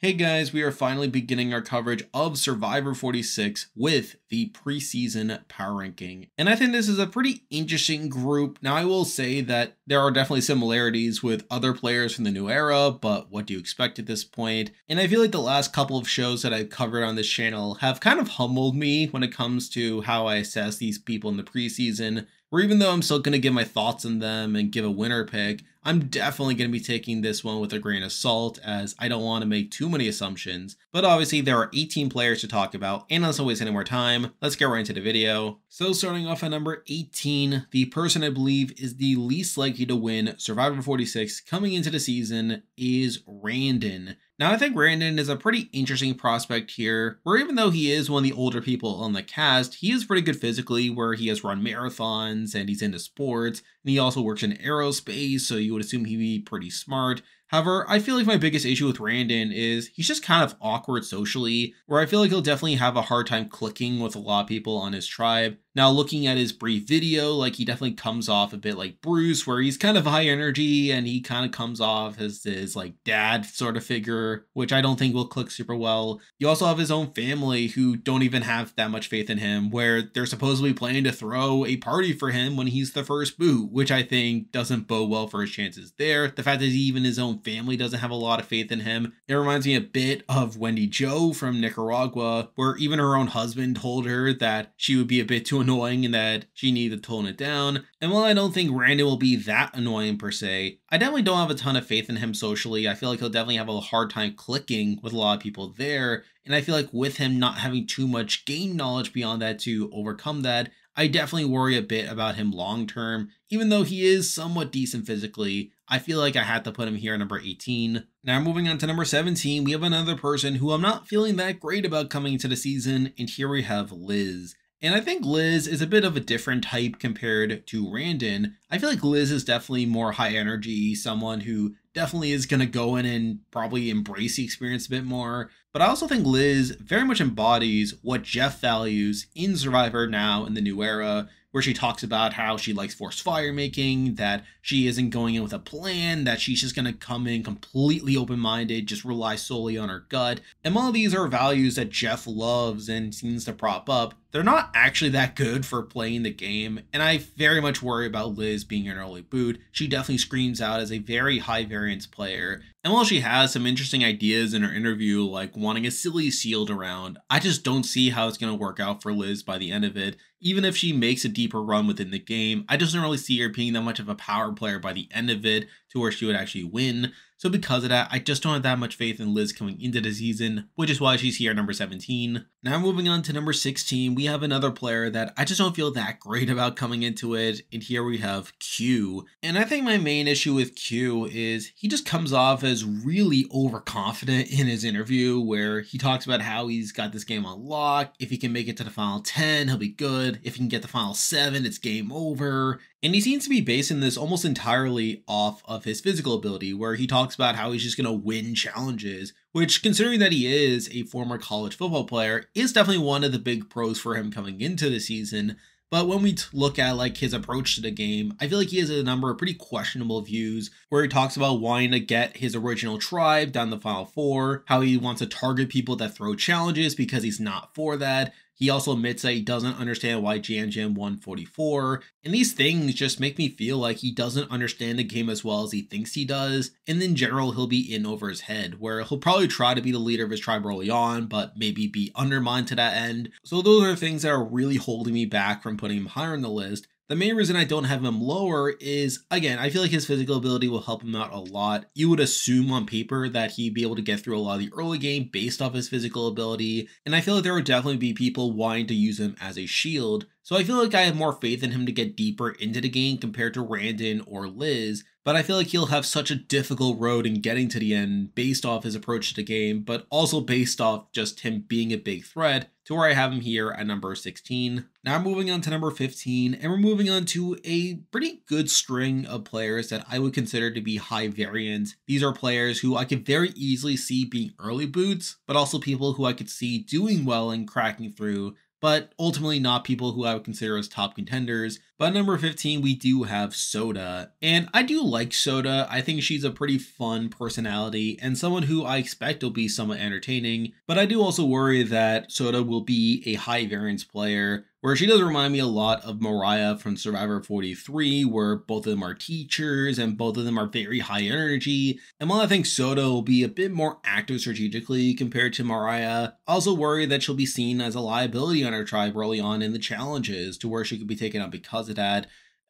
Hey guys, we are finally beginning our coverage of Survivor 46 with the preseason power ranking. And I think this is a pretty interesting group. Now, I will say that there are definitely similarities with other players from the new era, but what do you expect at this point? And I feel like the last couple of shows that I've covered on this channel have kind of humbled me when it comes to how I assess these people in the preseason where even though I'm still going to give my thoughts on them and give a winner pick, I'm definitely going to be taking this one with a grain of salt as I don't want to make too many assumptions. But obviously there are 18 players to talk about and let's not waste any more time, let's get right into the video. So starting off at number 18, the person I believe is the least likely to win Survivor 46 coming into the season is Randen. Now, I think Randen is a pretty interesting prospect here, where even though he is one of the older people on the cast, he is pretty good physically, where he has run marathons and he's into sports, and he also works in aerospace, so you would assume he'd be pretty smart. However, I feel like my biggest issue with Randen is he's just kind of awkward socially, where I feel like he'll definitely have a hard time clicking with a lot of people on his tribe. Now, looking at his brief video, like he definitely comes off a bit like Bruce, where he's kind of high energy and he kind of comes off as his like dad sort of figure, which I don't think will click super well. You also have his own family who don't even have that much faith in him, where they're supposedly planning to throw a party for him when he's the first boot, which I think doesn't bode well for his chances there. The fact that even his own family doesn't have a lot of faith in him. It reminds me a bit of Wendy Jo from Nicaragua, where even her own husband told her that she would be a bit too annoying and that she needed to tone it down. And while I don't think Randen will be that annoying per se, I definitely don't have a ton of faith in him socially. I feel like he'll definitely have a hard time clicking with a lot of people there. And I feel like with him not having too much game knowledge beyond that to overcome that, I definitely worry a bit about him long term. Even though he is somewhat decent physically, I feel like I had to put him here at number 18. Now moving on to number 17, we have another person who I'm not feeling that great about coming into the season, and here we have Liz. And I think Liz is a bit of a different type compared to Randen. I feel like Liz is definitely more high energy, someone who definitely is going to go in and probably embrace the experience a bit more. But I also think Liz very much embodies what Jeff values in Survivor now in the new era, where she talks about how she likes forced fire making, that she isn't going in with a plan, that she's just going to come in completely open minded, just rely solely on her gut. And all these are values that Jeff loves and seems to prop up. They're not actually that good for playing the game, and I very much worry about Liz being an early boot. She definitely screams out as a very high variance player, and while she has some interesting ideas in her interview, like wanting a silly shield around, I just don't see how it's going to work out for Liz by the end of it. Even if she makes a deeper run within the game, I just don't really see her being that much of a power player by the end of it to where she would actually win. So because of that, I just don't have that much faith in Liz coming into the season, which is why she's here number 17. Now moving on to number 16, we have another player that I just don't feel that great about coming into it, and here we have Q. And I think my main issue with Q is he just comes off as really overconfident in his interview where he talks about how he's got this game on lock. If he can make it to the final 10, he'll be good. If he can get the final 7, it's game over. And he seems to be basing this almost entirely off of his physical ability, where he talks about how he's just going to win challenges, which, considering that he is a former college football player, is definitely one of the big pros for him coming into the season. But when we look at like his approach to the game, I feel like he has a number of pretty questionable views where he talks about wanting to get his original tribe down the final four, how he wants to target people that throw challenges because he's not for that, he also admits that he doesn't understand why Yam Yam won 44. And these things just make me feel like he doesn't understand the game as well as he thinks he does. And in general, he'll be in over his head, where he'll probably try to be the leader of his tribe early on, but maybe be undermined to that end. So those are things that are really holding me back from putting him higher on the list. The main reason I don't have him lower is, again, I feel like his physical ability will help him out a lot. You would assume on paper that he'd be able to get through a lot of the early game based off his physical ability, and I feel like there would definitely be people wanting to use him as a shield. So I feel like I have more faith in him to get deeper into the game compared to Randen or Liz, but I feel like he'll have such a difficult road in getting to the end based off his approach to the game, but also based off just him being a big threat to where I have him here at number 16. Now moving on to number 15, and we're moving on to a pretty good string of players that I would consider to be high variant. These are players who I could very easily see being early boots, but also people who I could see doing well and cracking through but ultimately not people who I would consider as top contenders. But number 15, we do have Soda. And I do like Soda. I think she's a pretty fun personality and someone who I expect will be somewhat entertaining. But I do also worry that Soda will be a high variance player where she does remind me a lot of Mariah from Survivor 43, where both of them are teachers and both of them are very high energy. And while I think Soda will be a bit more active strategically compared to Mariah, I also worry that she'll be seen as a liability on her tribe early on in the challenges to where she could be taken out because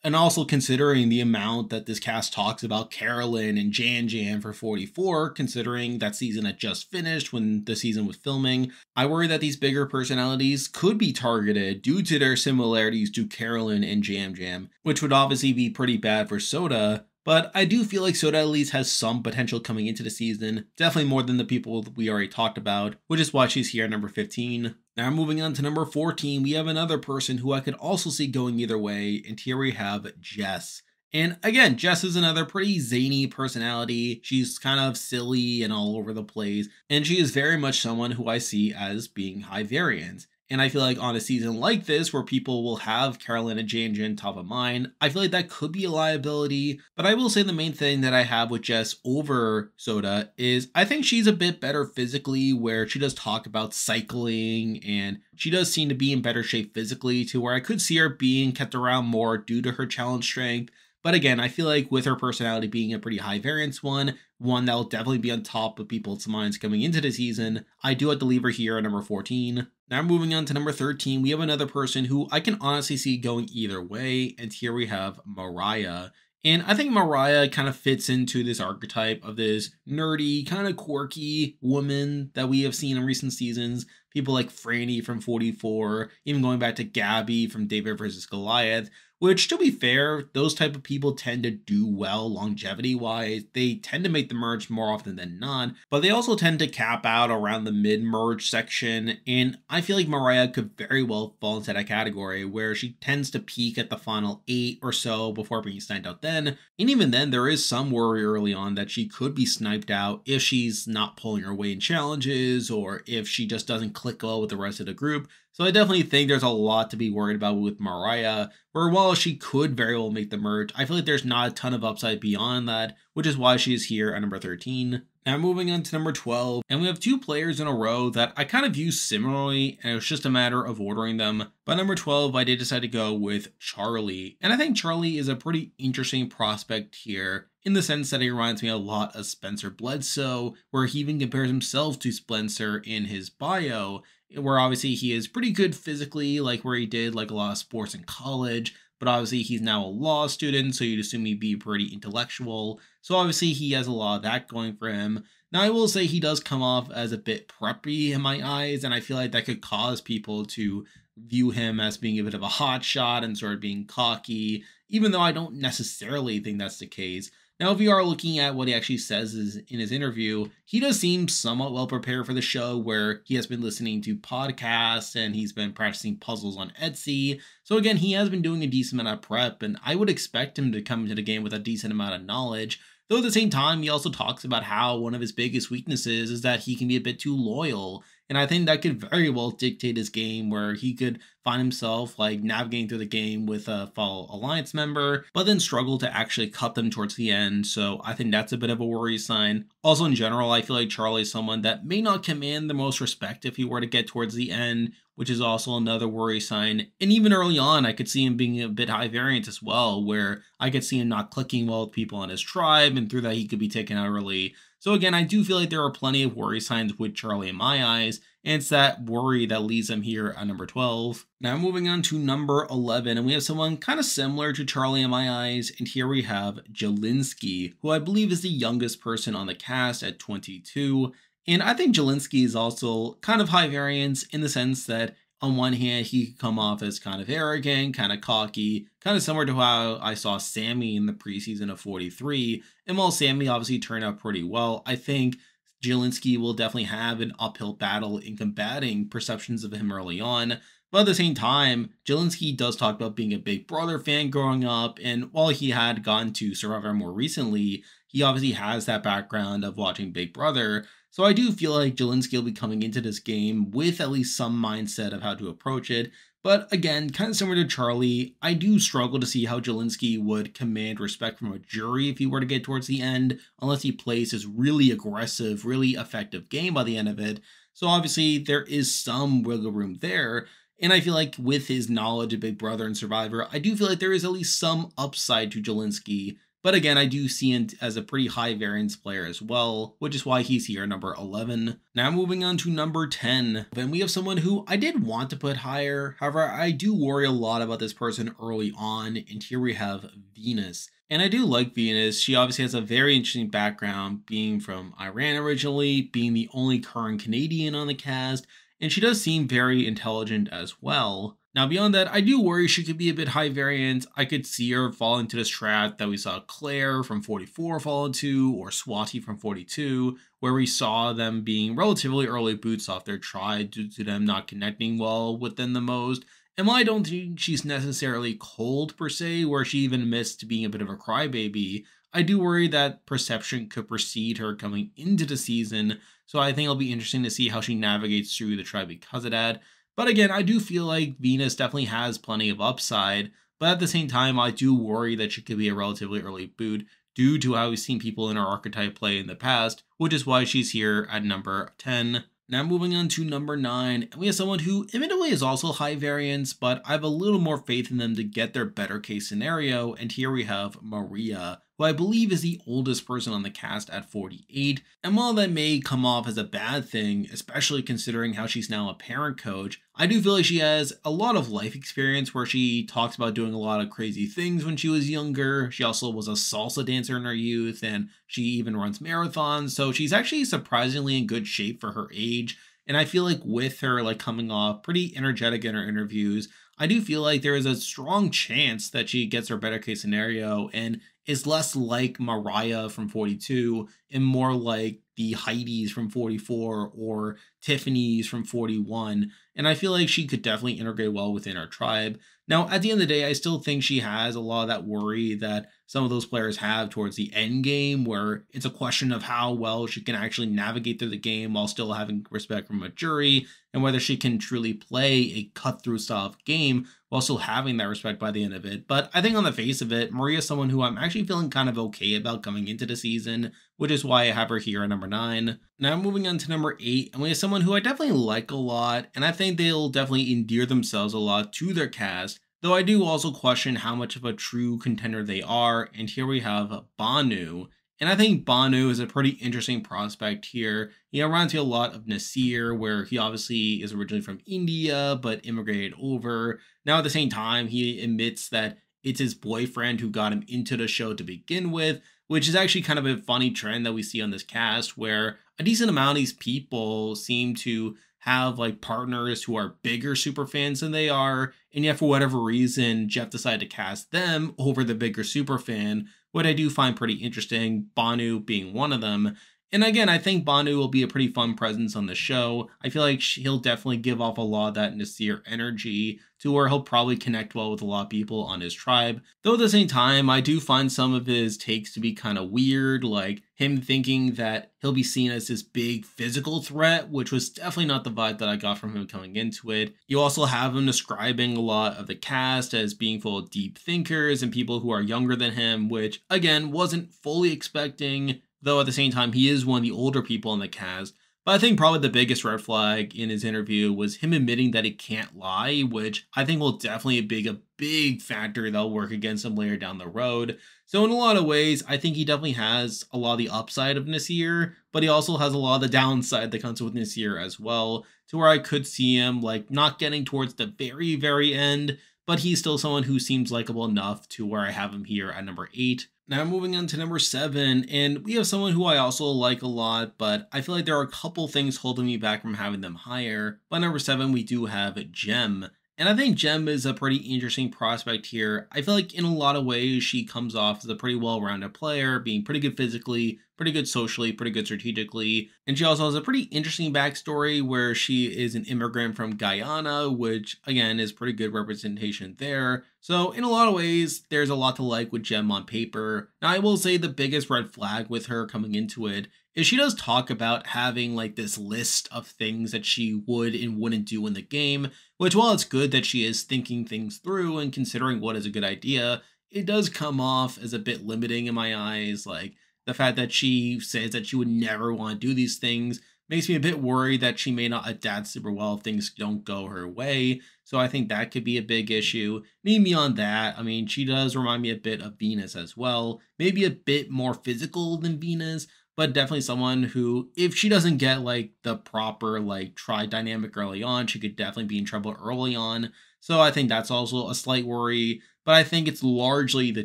and also considering the amount that this cast talks about Carolyn and Yam Yam for 44, considering that season had just finished when the season was filming, I worry that these bigger personalities could be targeted due to their similarities to Carolyn and Yam Yam, which would obviously be pretty bad for Soda, but I do feel like Soda at least has some potential coming into the season, definitely more than the people we already talked about, which is why she's here at number 15. Now moving on to number 14, we have another person who I could also see going either way, and here we have Jess. And again, Jess is another pretty zany personality. She's kind of silly and all over the place, and she is very much someone who I see as being high variance. And I feel like on a season like this, where people will have Carolina Jan top of mind, I feel like that could be a liability. But I will say the main thing that I have with Jess over Soda is I think she's a bit better physically, where she does talk about cycling and she does seem to be in better shape physically, to where I could see her being kept around more due to her challenge strength. But again, I feel like with her personality being a pretty high variance one, one that will definitely be on top of people's minds coming into the season, I do have to leave her here at number 14. Now moving on to number 13, we have another person who I can honestly see going either way, and here we have Moriah. And I think Moriah kind of fits into this archetype of this nerdy, kind of quirky woman that we have seen in recent seasons. People like Frannie from 44, even going back to Gabby from David vs. Goliath, which to be fair those type of people tend to do well longevity wise they tend to make the merge more often than not but they also tend to cap out around the mid merge section and i feel like moriah could very well fall into that category where she tends to peak at the final eight or so before being sniped out then and even then there is some worry early on that she could be sniped out if she's not pulling her weight in challenges or if she just doesn't click well with the rest of the group so I definitely think there's a lot to be worried about with Moriah, where while she could very well make the merge, I feel like there's not a ton of upside beyond that, which is why she is here at number 13. Now moving on to number 12, and we have two players in a row that I kind of view similarly, and it was just a matter of ordering them. But number 12, I did decide to go with Charlie, and I think Charlie is a pretty interesting prospect here in the sense that he reminds me a lot of Spencer Bledsoe, where he even compares himself to Spencer in his bio, where obviously he is pretty good physically, like where he did like a lot of sports in college, but obviously he's now a law student, so you'd assume he'd be pretty intellectual. So obviously he has a lot of that going for him. Now I will say he does come off as a bit preppy in my eyes, and I feel like that could cause people to view him as being a bit of a hot shot and sort of being cocky, even though I don't necessarily think that's the case. Now, if you are looking at what he actually says in his interview, he does seem somewhat well prepared for the show, where he has been listening to podcasts and he's been practicing puzzles on Etsy. So again, he has been doing a decent amount of prep, and I would expect him to come into the game with a decent amount of knowledge. Though at the same time, he also talks about how one of his biggest weaknesses is that he can be a bit too loyal and I think that could very well dictate his game where he could find himself like navigating through the game with a fellow alliance member, but then struggle to actually cut them towards the end. So I think that's a bit of a worry sign. Also, in general, I feel like Charlie is someone that may not command the most respect if he were to get towards the end, which is also another worry sign. And even early on, I could see him being a bit high variance as well, where I could see him not clicking well with people on his tribe, and through that, he could be taken out early. So again, I do feel like there are plenty of worry signs with Charlie in my eyes, and it's that worry that leads him here at number 12. Now moving on to number 11, and we have someone kind of similar to Charlie in my eyes, and here we have Jelinsky, who I believe is the youngest person on the cast at 22. And I think Jelinsky is also kind of high variance in the sense that on one hand, he could come off as kind of arrogant, kind of cocky, kind of similar to how I saw Sammy in the preseason of 43. And while Sammy obviously turned out pretty well, I think Jelinsky will definitely have an uphill battle in combating perceptions of him early on. But at the same time, Jelinsky does talk about being a Big Brother fan growing up, and while he had gone to Survivor more recently, he obviously has that background of watching Big Brother. So I do feel like Jelinsky will be coming into this game with at least some mindset of how to approach it. But again, kind of similar to Charlie, I do struggle to see how Jelinsky would command respect from a jury if he were to get towards the end, unless he plays his really aggressive, really effective game by the end of it. So obviously, there is some wiggle room there. And I feel like with his knowledge of Big Brother and Survivor, I do feel like there is at least some upside to Jelinsky but again, I do see him as a pretty high variance player as well, which is why he's here number 11. Now moving on to number 10. Then we have someone who I did want to put higher. However, I do worry a lot about this person early on. And here we have Venus. And I do like Venus. She obviously has a very interesting background, being from Iran originally, being the only current Canadian on the cast, and she does seem very intelligent as well. Now, beyond that, I do worry she could be a bit high variant. I could see her fall into this trap that we saw Claire from 44 fall into, or Swati from 42, where we saw them being relatively early boots off their tribe due to them not connecting well with them the most. And while I don't think she's necessarily cold per se, where she even missed being a bit of a crybaby, I do worry that perception could precede her coming into the season. So I think it'll be interesting to see how she navigates through the tribe because of that. But again, I do feel like Venus definitely has plenty of upside. But at the same time, I do worry that she could be a relatively early boot due to how we've seen people in her archetype play in the past, which is why she's here at number 10. Now moving on to number 9, we have someone who admittedly is also high variance, but I have a little more faith in them to get their better case scenario, and here we have Maria who I believe is the oldest person on the cast at 48. And while that may come off as a bad thing, especially considering how she's now a parent coach, I do feel like she has a lot of life experience where she talks about doing a lot of crazy things when she was younger. She also was a salsa dancer in her youth and she even runs marathons. So she's actually surprisingly in good shape for her age. And I feel like with her like coming off pretty energetic in her interviews, I do feel like there is a strong chance that she gets her better case scenario and is less like Mariah from 42 and more like the Heidi's from 44 or Tiffany's from 41. And I feel like she could definitely integrate well within our tribe. Now, at the end of the day, I still think she has a lot of that worry that some of those players have towards the end game, where it's a question of how well she can actually navigate through the game while still having respect from a jury, and whether she can truly play a cut through style game while still having that respect by the end of it. But I think on the face of it, Maria's someone who I'm actually feeling kind of okay about coming into the season, which is why I have her here at number nine. Now moving on to number eight, and we have someone who I definitely like a lot, and I think they'll definitely endear themselves a lot to their cast. Though I do also question how much of a true contender they are, and here we have Bhanu. And I think Bhanu is a pretty interesting prospect here. He reminds me a lot of Naseer, where he obviously is originally from India but immigrated over. Now, at the same time, he admits that it's his boyfriend who got him into the show to begin with, which is actually kind of a funny trend that we see on this cast where a decent amount of these people seem to have like partners who are bigger super fans than they are and yet for whatever reason jeff decided to cast them over the bigger super fan what i do find pretty interesting bhanu being one of them and again, I think Bhanu will be a pretty fun presence on the show. I feel like he'll definitely give off a lot of that Naseer energy to where he'll probably connect well with a lot of people on his tribe. Though at the same time, I do find some of his takes to be kind of weird, like him thinking that he'll be seen as this big physical threat, which was definitely not the vibe that I got from him coming into it. You also have him describing a lot of the cast as being full of deep thinkers and people who are younger than him, which again wasn't fully expecting though at the same time he is one of the older people in the cast. But I think probably the biggest red flag in his interview was him admitting that he can't lie, which I think will definitely be a big factor that'll work against him later down the road. So in a lot of ways, I think he definitely has a lot of the upside of Naseer, but he also has a lot of the downside that comes with Naseer as well, to where I could see him like not getting towards the very, very end, but he's still someone who seems likable enough to where I have him here at number eight. Now moving on to number seven, and we have someone who I also like a lot, but I feel like there are a couple things holding me back from having them higher. But number seven, we do have Jem. And I think Jem is a pretty interesting prospect here. I feel like in a lot of ways she comes off as a pretty well-rounded player, being pretty good physically, pretty good socially, pretty good strategically. And she also has a pretty interesting backstory where she is an immigrant from Guyana, which again is pretty good representation there. So in a lot of ways, there's a lot to like with Jem on paper. Now I will say the biggest red flag with her coming into it is she does talk about having like this list of things that she would and wouldn't do in the game, which while it's good that she is thinking things through and considering what is a good idea, it does come off as a bit limiting in my eyes. Like the fact that she says that she would never want to do these things makes me a bit worried that she may not adapt super well if things don't go her way. So I think that could be a big issue. Even beyond that, I mean, she does remind me a bit of Venus as well. Maybe a bit more physical than Venus, but definitely someone who, if she doesn't get like the proper like tri dynamic early on, she could definitely be in trouble early on. So I think that's also a slight worry. But I think it's largely the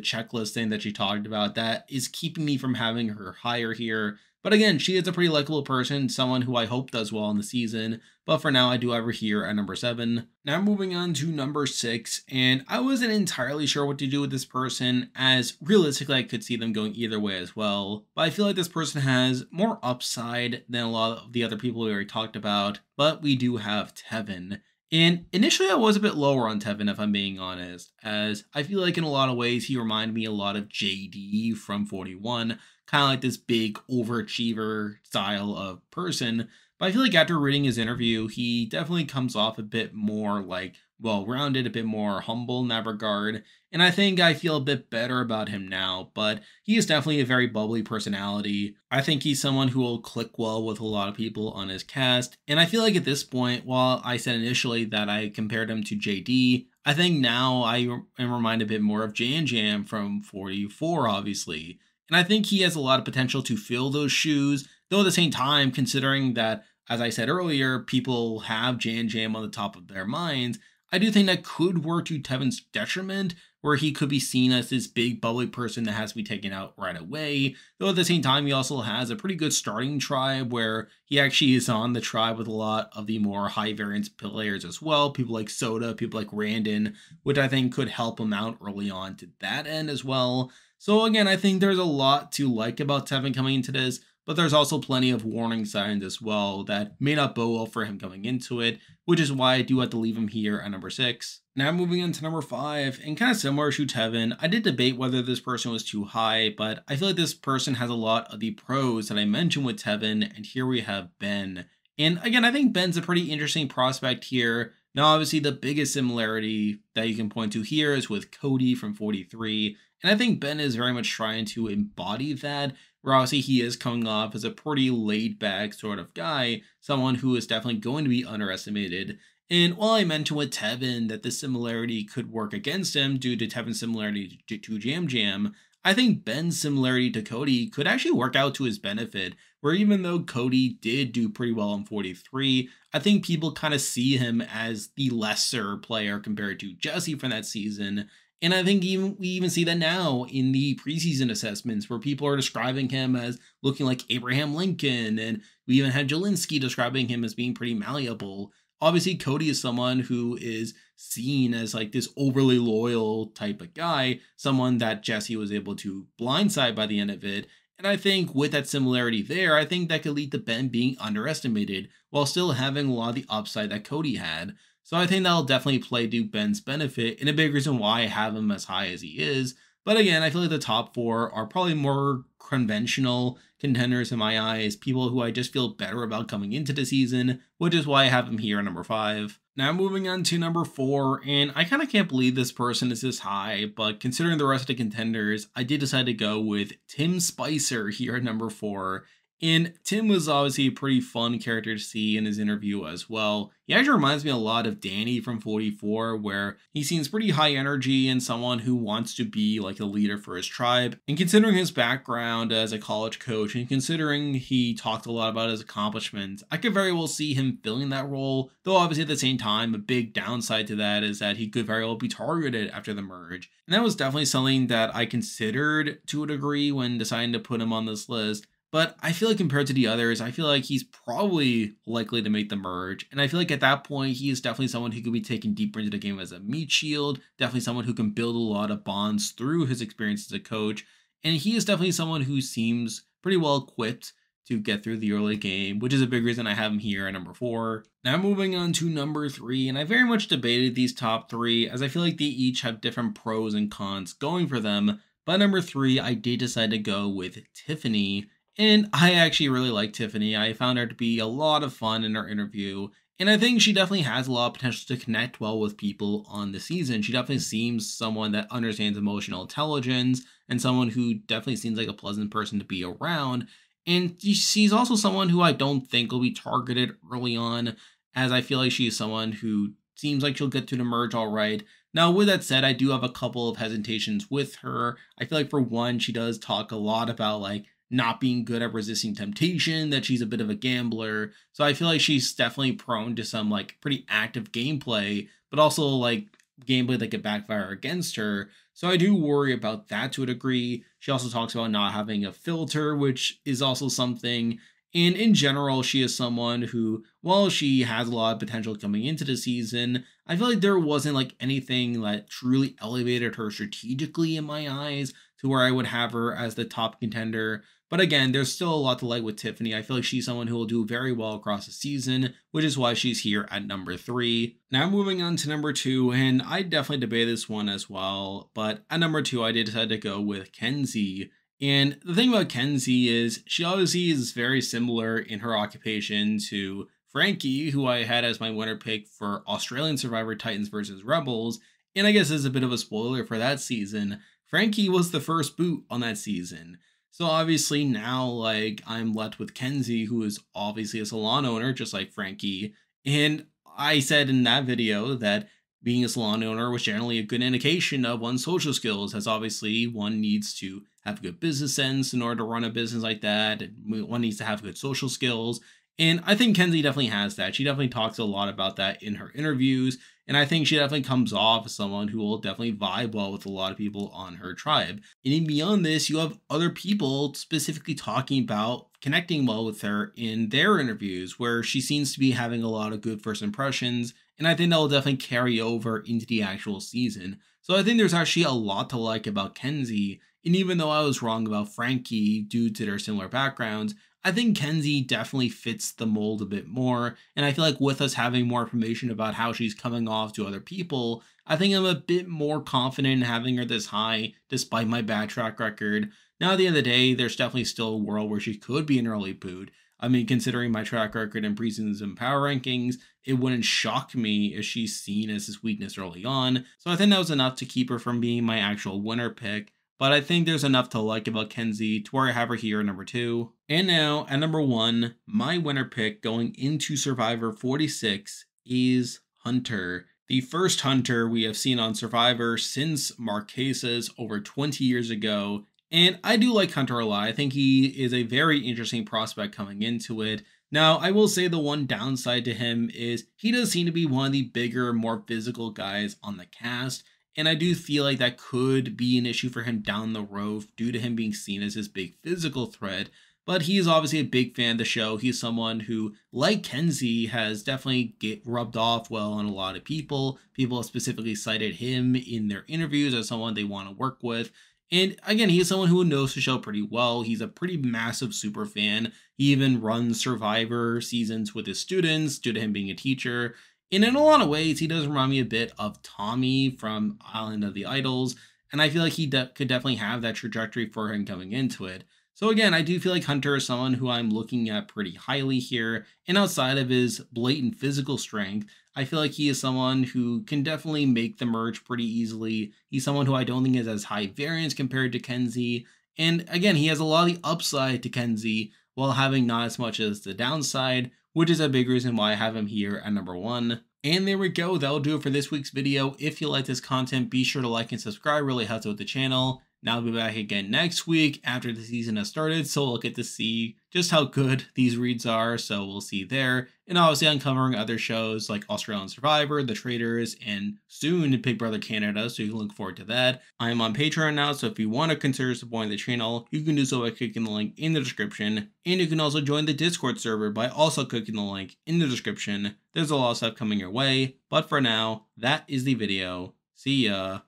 checklist thing that she talked about that is keeping me from having her higher here. But again, she is a pretty likable person, someone who I hope does well in the season. But for now, I do have her here at number seven. Now moving on to number six, and I wasn't entirely sure what to do with this person, as realistically I could see them going either way as well. But I feel like this person has more upside than a lot of the other people we already talked about. But we do have Tevin. And initially, I was a bit lower on Tevin, if I'm being honest, as I feel like in a lot of ways he reminded me a lot of JD from 41, kind of like this big overachiever style of person. But I feel like after reading his interview, he definitely comes off a bit more like well rounded, a bit more humble in that regard. And I think I feel a bit better about him now, but he is definitely a very bubbly personality. I think he's someone who will click well with a lot of people on his cast. And I feel like at this point, while I said initially that I compared him to JD, I think now I am reminded a bit more of Yam Yam from 44, obviously. And I think he has a lot of potential to fill those shoes, though at the same time, considering that, as I said earlier, people have Yam Yam on the top of their minds, I do think that could work to Tevin's detriment, where he could be seen as this big bubbly person that has to be taken out right away. Though at the same time, he also has a pretty good starting tribe where he actually is on the tribe with a lot of the more high variance players as well. People like Soda, people like Randen, which I think could help him out early on to that end as well. So again, I think there's a lot to like about Tevin coming into this, but there's also plenty of warning signs as well that may not bode well for him coming into it, which is why I do have to leave him here at number six. Now moving on to number five, and kind of similar to Tevin, I did debate whether this person was too high, but I feel like this person has a lot of the pros that I mentioned with Tevin, and here we have Ben. And again, I think Ben's a pretty interesting prospect here. Now, obviously, the biggest similarity that you can point to here is with Cody from 43. And I think Ben is very much trying to embody that, where obviously he is coming off as a pretty laid back sort of guy, someone who is definitely going to be underestimated. And while I mentioned with Tevin that this similarity could work against him due to Tevin's similarity to, to Yam Yam, I think Ben's similarity to Cody could actually work out to his benefit, where even though Cody did do pretty well in 43, I think people kind of see him as the lesser player compared to Jesse from that season, and I think even we even see that now in the preseason assessments where people are describing him as looking like Abraham Lincoln, and we even had Jelinsky describing him as being pretty malleable. Obviously, Cody is someone who is seen as like this overly loyal type of guy, someone that Jesse was able to blindside by the end of it. And I think with that similarity there, I think that could lead to Ben being underestimated while still having a lot of the upside that Cody had. So I think that'll definitely play to Ben's benefit, and a big reason why I have him as high as he is. But again, I feel like the top four are probably more conventional contenders in my eyes, people who I just feel better about coming into the season, which is why I have him here at number five. Now moving on to number four, and I kind of can't believe this person is this high, but considering the rest of the contenders, I did decide to go with Tim Spicer here at number four. And Tim was obviously a pretty fun character to see in his interview as well. He actually reminds me a lot of Danny from 44, where he seems pretty high energy and someone who wants to be like a leader for his tribe. And considering his background as a college coach and considering he talked a lot about his accomplishments, I could very well see him filling that role. Though obviously at the same time, a big downside to that is that he could very well be targeted after the merge. And that was definitely something that I considered to a degree when deciding to put him on this list. But I feel like compared to the others, I feel like he's probably likely to make the merge. And I feel like at that point, he is definitely someone who could be taken deeper into the game as a meat shield, definitely someone who can build a lot of bonds through his experience as a coach. And he is definitely someone who seems pretty well equipped to get through the early game, which is a big reason I have him here at number four. Now moving on to number three, and I very much debated these top three as I feel like they each have different pros and cons going for them. But number three, I did decide to go with Tiffany And I actually really like Tiffany. I found her to be a lot of fun in her interview. And I think she definitely has a lot of potential to connect well with people on the season. She definitely seems someone that understands emotional intelligence and someone who definitely seems like a pleasant person to be around. And she's also someone who I don't think will be targeted early on, as I feel like she's someone who seems like she'll get to the merge all right. Now, with that said, I do have a couple of hesitations with her. I feel like, for one, she does talk a lot about like not being good at resisting temptation, that she's a bit of a gambler. So I feel like she's definitely prone to some like pretty active gameplay, but also like gameplay that could backfire against her. So I do worry about that to a degree. She also talks about not having a filter, which is also something and in general, she is someone who, while she has a lot of potential coming into the season, I feel like there wasn't like anything that truly elevated her strategically in my eyes to where I would have her as the top contender. But again, there's still a lot to like with Tiffany. I feel like she's someone who will do very well across the season, which is why she's here at number three. Now moving on to number two, and I definitely debate this one as well, but at number two, I did decide to go with Kenzie. And the thing about Kenzie is she obviously is very similar in her occupation to Frankie, who I had as my winner pick for Australian Survivor Titans versus Rebels. And I guess as a bit of a spoiler for that season, Frankie was the first boot on that season. So obviously now like I'm left with Kenzie, who is obviously a salon owner, just like Frankie. And I said in that video that being a salon owner was generally a good indication of one's social skills, as obviously one needs to have good business sense in order to run a business like that. One needs to have good social skills. And I think Kenzie definitely has that. She definitely talks a lot about that in her interviews. And I think she definitely comes off as someone who will definitely vibe well with a lot of people on her tribe. And beyond this, you have other people specifically talking about connecting well with her in their interviews, where she seems to be having a lot of good first impressions and I think that will definitely carry over into the actual season. So I think there's actually a lot to like about Kenzie. And even though I was wrong about Frankie due to their similar backgrounds, I think Kenzie definitely fits the mold a bit more. And I feel like with us having more information about how she's coming off to other people, I think I'm a bit more confident in having her this high despite my bad track record. Now, at the end of the day, there's definitely still a world where she could be an early boot. I mean, considering my track record in preseasons and power rankings, it wouldn't shock me if she's seen as this weakness early on. So I think that was enough to keep her from being my actual winner pick. But I think there's enough to like about Kenzie to where I have her here at number two. And now at number one, my winner pick going into Survivor 46 is Hunter. The first Hunter we have seen on Survivor since Marquesas over 20 years ago and I do like Hunter a lot. I think he is a very interesting prospect coming into it. Now, I will say the one downside to him is he does seem to be one of the bigger, more physical guys on the cast. And I do feel like that could be an issue for him down the road due to him being seen as his big physical threat. But he's obviously a big fan of the show. He's someone who, like Kenzie, has definitely get rubbed off well on a lot of people. People have specifically cited him in their interviews as someone they want to work with. And again, he's someone who knows the show pretty well. He's a pretty massive super fan. He even runs Survivor seasons with his students due to him being a teacher. And in a lot of ways, he does remind me a bit of Tommy from Island of the Idols. And I feel like he de- could definitely have that trajectory for him coming into it. So again, I do feel like Hunter is someone who I'm looking at pretty highly here. And outside of his blatant physical strength, I feel like he is someone who can definitely make the merge pretty easily. He's someone who I don't think is as high variance compared to Kenzie. And again, he has a lot of the upside to Kenzie while having not as much as the downside, which is a big reason why I have him here at number one. And there we go. That'll do it for this week's video. If you like this content, be sure to like and subscribe. Really helps out the channel. Now I'll be back again next week after the season has started, so we'll get to see just how good these reads are. So we'll see there. And obviously uncovering other shows like Australian Survivor, The Traitors, and soon Big Brother Canada, so you can look forward to that. I'm on Patreon now, so if you want to consider supporting the channel, you can do so by clicking the link in the description. And you can also join the Discord server by also clicking the link in the description. There's a lot of stuff coming your way, but for now, that is the video. See ya.